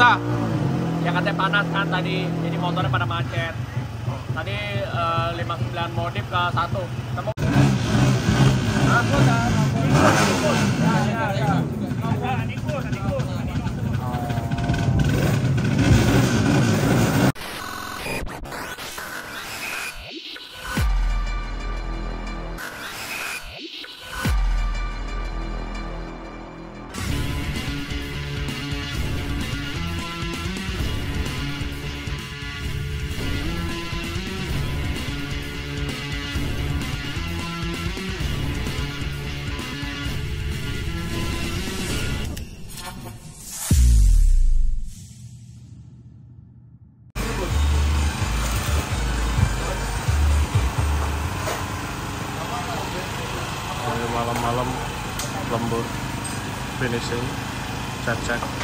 Bisa? Ya katanya panas kan tadi, jadi motornya pada macet. Tadi eh, 59 modif ke satu. Ini finishing. Cek cek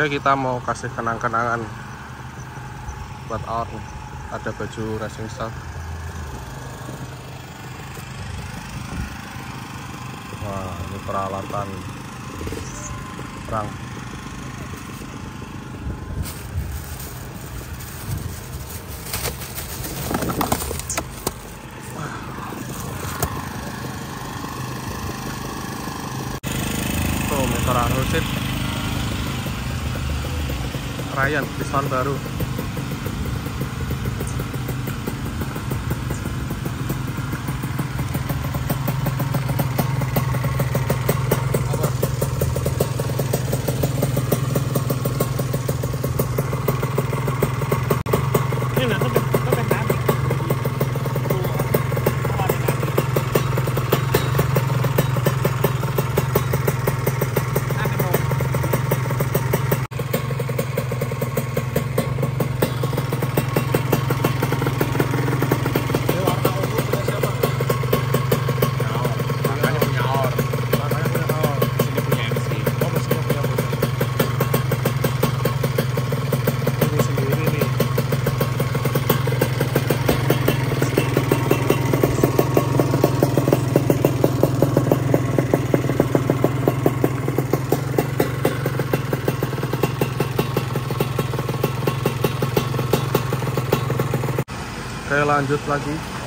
Oke, kita mau kasih kenang-kenangan buat nih. Ada baju racing style. Wah, ini peralatan perang. Tuh, motor Arusit. Ryan, piston baru. Lanjut lagi.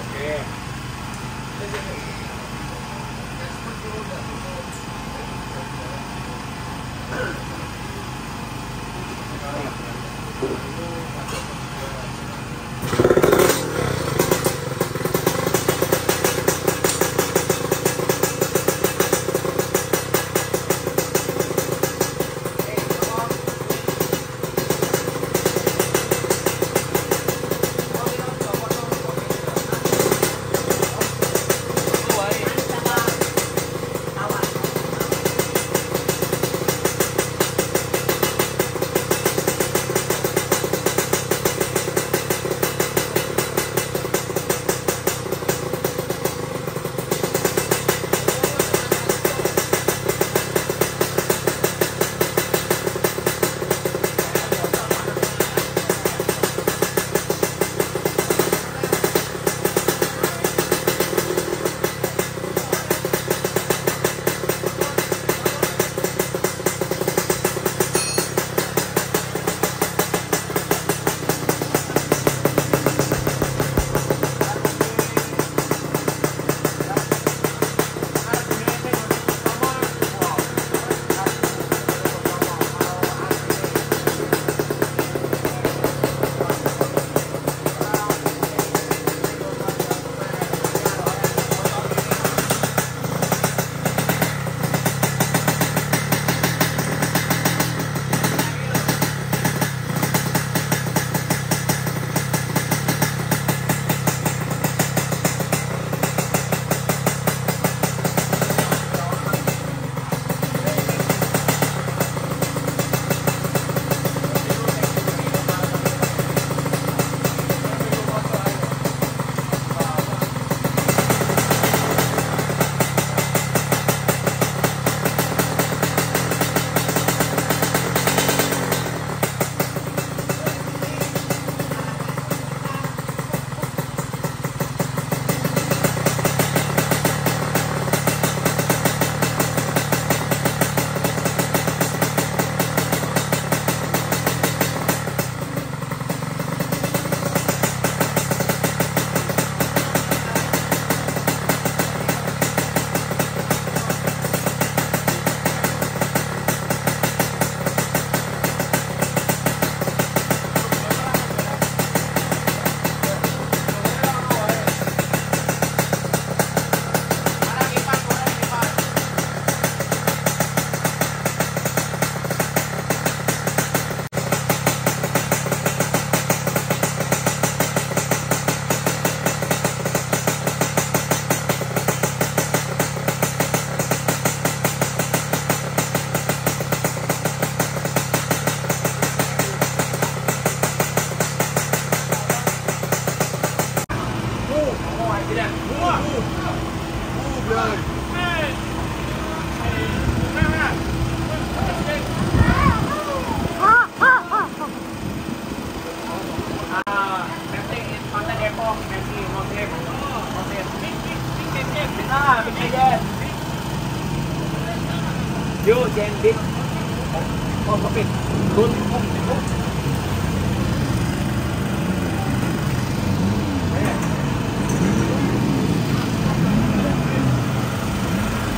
Oke.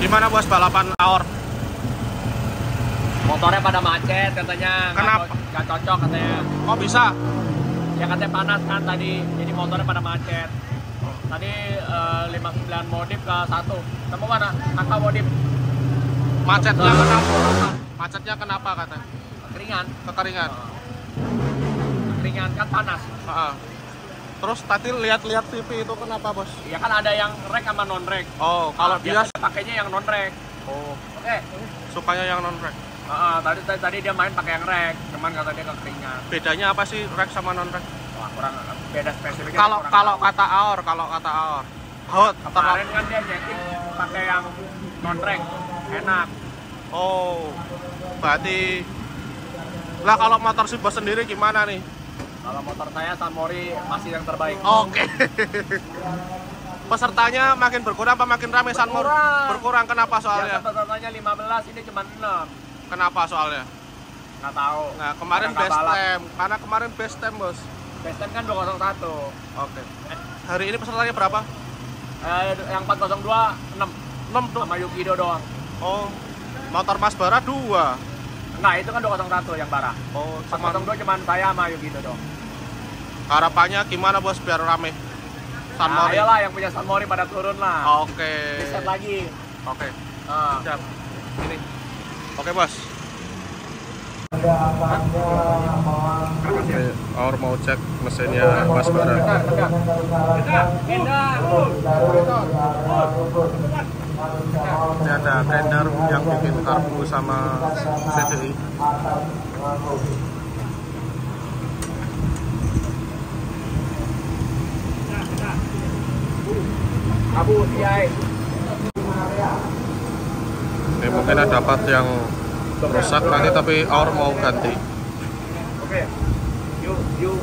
Gimana bos balapan Aor? Motornya pada macet katanya. Kenapa? Nggak cocok katanya. Kok bisa? Ya katanya panas kan tadi. Jadi motornya pada macet. Tadi eh, 59 modif ke 1. Kamu mana? Angka modif. Macetnya kenapa? Macetnya kenapa kata? Keringan. Kekeringan. Keringan kan panas. Ah. Terus tadi lihat-lihat TV itu kenapa bos? Ya kan ada yang rek sama non rek. Oh, kalau dia pakainya yang non rek. oh, Oke. sukanya yang non rek. Heeh, tadi, tadi tadi dia main pakai yang rek, cuman kata dia kekeringan. Bedanya apa sih rek sama non rek? Wah, kurang beda spesifiknya. Kalau kalau kata Aor, kalau kata Aor. Hot, kemarin kan dia nyeting pakai yang non rek, enak. Oh, berarti lah kalau motor si bos sendiri gimana nih? Kalau motor saya Samori masih yang terbaik. Oke. Pesertanya makin berkurang apa makin ramai Sanmur? Berkurang. Berkurang kenapa Biasa soalnya? pesertanya 15, ini cuma 6. Kenapa soalnya? Nggak tahu. Nah, kemarin Ada best balap. time, karena kemarin best time, Bos. Western kan 201. Oke. Eh, hari ini pesertanya berapa? Eh, yang 402 6 6 tuh. sama Yukido doang. Oh. Motor Mas Bara 2. Nah, itu kan 201 yang parah. Oh, cuman 402 cuman saya sama Yukido doang. Harapannya gimana bos biar rame? San Nah, Mori. iyalah yang punya San Mori pada turun lah. Oke. Reset lagi. Oke. Ah. Siap. Ini. Oke, Bos. Oke, Aur mau cek mesinnya Mas Bara. Ini ada tender yang bikin karbu sama CDI. Abu Tiai. Ini mungkin ada part yang rusak nanti tapi Aur mau ganti. Oke. You you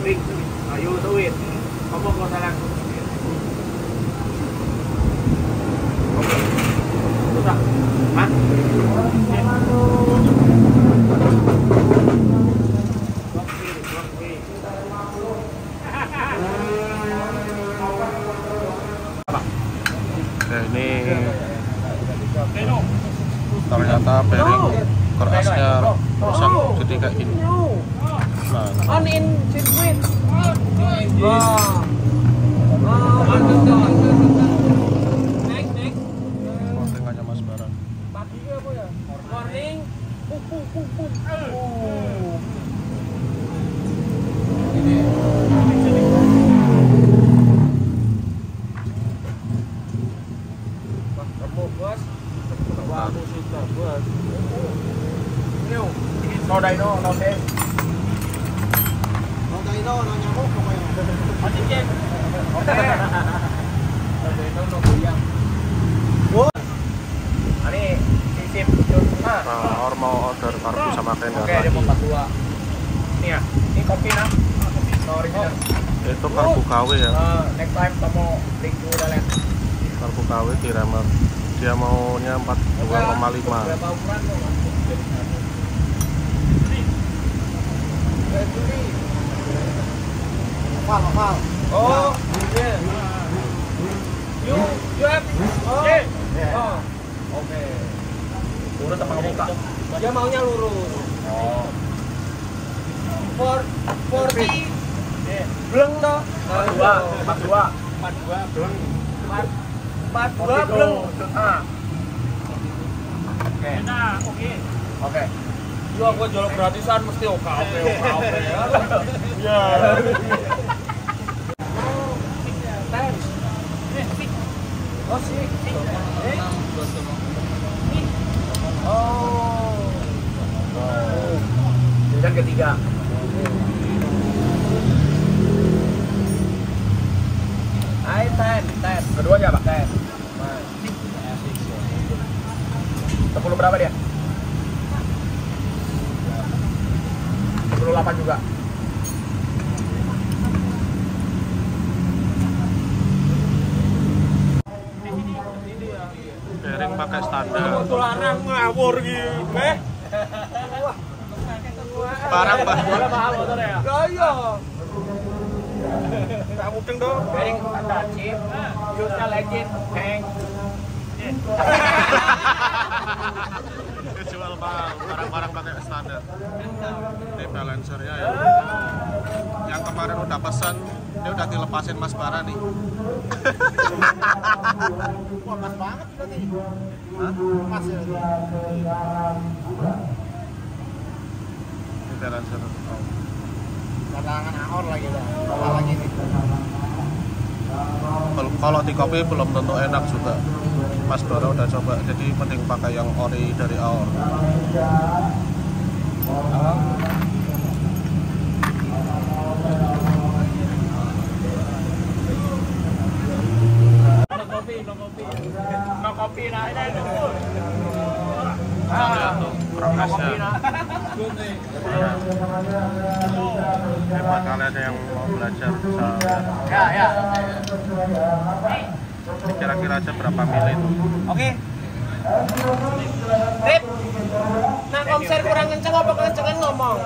bring uh, you do it. Kamu kau salah. Susah. Hah? Oke, ini ternyata bearing kerasnya rusak jadi kayak gini. Nah, On in circuit. Bos. No nyamuk. Oke. No dino, no kuyang. Nah, Ini sisip cuma. Nah, Aur mau order sama Oke, dia mau lagi. 42. Ini ya. Kopi nah. Original. Itu karbu KW ya. Uh, next time kamu link dulu dah lihat. Karbu KW di remer. Dia maunya 42,5. Berapa ukuran tuh? Mahal, mahal. Oh, yeah. You, you have, oh, yeah. Oh, oke. Lurus apa ngebuka? Dia maunya lurus. Oh. For, forty. Belum toh? Empat dua, empat dua. Empat dua. Empat, empat dua, belum. Ah. Oke. Nah, oke. Oke. Ya, gua jual gratisan mesti oke oke oke oke. Ya. Oh, sih. Oh. Oh. Dan ketiga. Hai, ten, ten. Kedua aja, Pak, ten. Sepuluh berapa dia? Sepuluh delapan juga. Bearing standar. Larang ngawur gitu. Eh, Barang. Boleh mahal motornya ya? ya iya. Tak mudeng dong. Bearing standar chip, fuse-nya legend, hang. Jual barang-barang pakai standar. Ini balancernya ya. Yang kemarin udah pesan, dia udah dilepasin Mas Bara nih. Wah, pas banget berarti. Hah? Pas ya. Ini balancer. Oh. Tangan ahor lagi. Apa lagi Kalau di kopi belum tentu enak juga. Mas Bara udah coba, jadi mending pakai yang ori dari Aor. No kopi, no kopi. No kopi, nah ini ada. No kopi, progresnya. nah. Ini buat kalian yang mau belajar bisa. Ya, ya. Ini kira-kira aja berapa mili itu. Oke. Rip. Nah, konser kurang kenceng apa kencengan ngomong?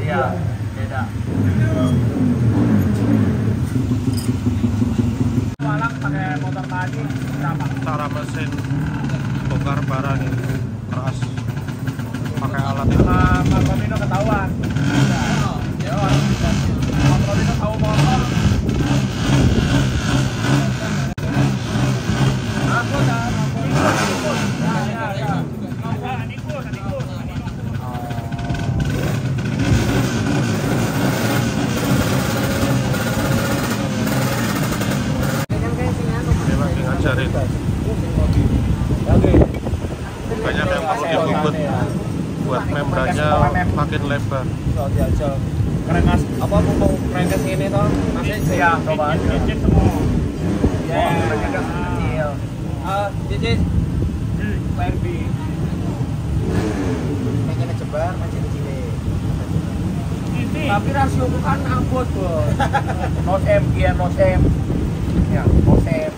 Iya, beda. Malang pakai motor tadi berapa? cara mesin bongkar barang ini keras pakai alat Sama Pak Komino ketahuan. Ya, Pak Komino tahu motor. Aku dah, aku ikut. Ya, ya, ya. Nah, ikut, ikut. dia lagi ngajarin banyak yang perlu dibungkut buat membrannya makin lebar Keren mas. Apa mumpung crankcase ini toh? Masih ya, coba aja. Ya, kecil. Ah, Cici. PRB. Kayaknya kecebar masih kecil. Tapi rasio kan angkut, Bos. Nos M, gear nos M. Ya, nos M.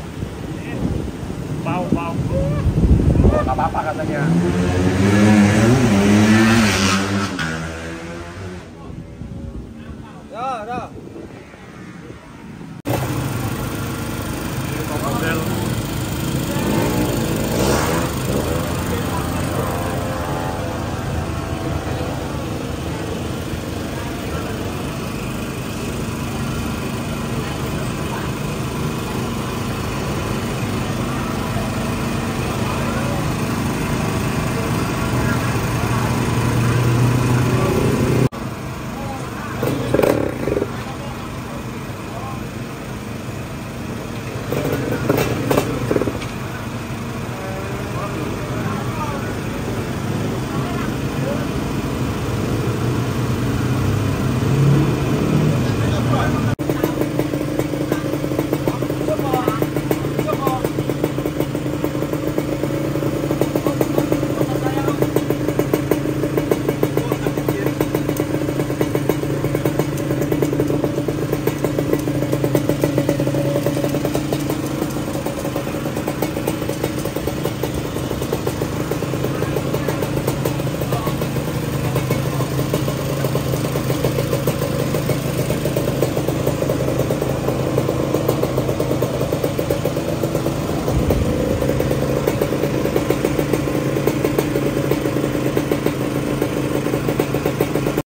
Bau, bau. Enggak apa-apa katanya.